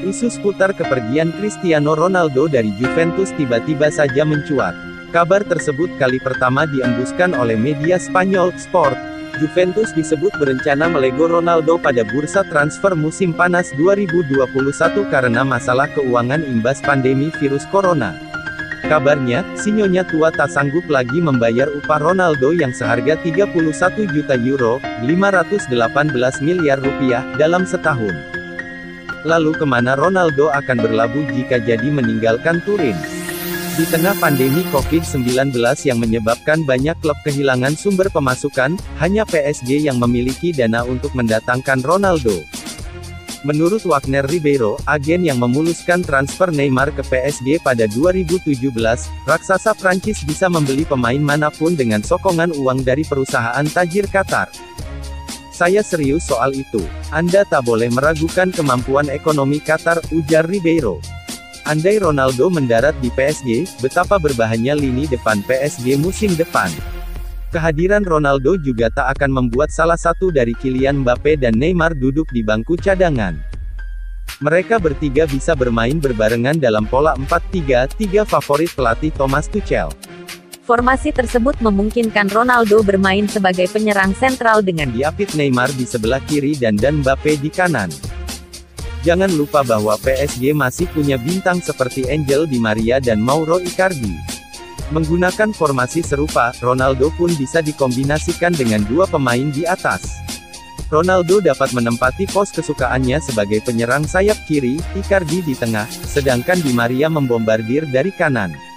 Isu seputar kepergian Cristiano Ronaldo dari Juventus tiba-tiba saja mencuat. Kabar tersebut kali pertama diembuskan oleh media Spanyol, Sport. Juventus disebut berencana melego Ronaldo pada bursa transfer musim panas 2021 karena masalah keuangan imbas pandemi virus corona. Kabarnya, sinyonya tua tak sanggup lagi membayar upah Ronaldo yang seharga 31 juta euro, 518 miliar rupiah, dalam setahun. Lalu ke mana Ronaldo akan berlabuh jika jadi meninggalkan Turin? Di tengah pandemi COVID-19 yang menyebabkan banyak klub kehilangan sumber pemasukan, hanya PSG yang memiliki dana untuk mendatangkan Ronaldo. Menurut Wagner Ribeiro, agen yang memuluskan transfer Neymar ke PSG pada 2017, raksasa Prancis bisa membeli pemain mana pun dengan sokongan uang dari perusahaan tajir Qatar. Saya serius soal itu. Anda tak boleh meragukan kemampuan ekonomi Qatar, ujar Ribeiro. Andai Ronaldo mendarat di PSG, betapa berbahannya lini depan PSG musim depan. Kehadiran Ronaldo juga tak akan membuat salah satu dari Kylian Mbappe dan Neymar duduk di bangku cadangan. Mereka bertiga bisa bermain berbarengan dalam pola 4-3-3 favorit pelatih Thomas Tuchel. Formasi tersebut memungkinkan Ronaldo bermain sebagai penyerang sentral dengan diapit Neymar di sebelah kiri dan dan Mbappe di kanan. Jangan lupa bahwa PSG masih punya bintang seperti Angel Di Maria dan Mauro Icardi. Menggunakan formasi serupa, Ronaldo pun bisa dikombinasikan dengan dua pemain di atas. Ronaldo dapat menempati pos kesukaannya sebagai penyerang sayap kiri, Icardi di tengah, sedangkan Di Maria membombardir dari kanan.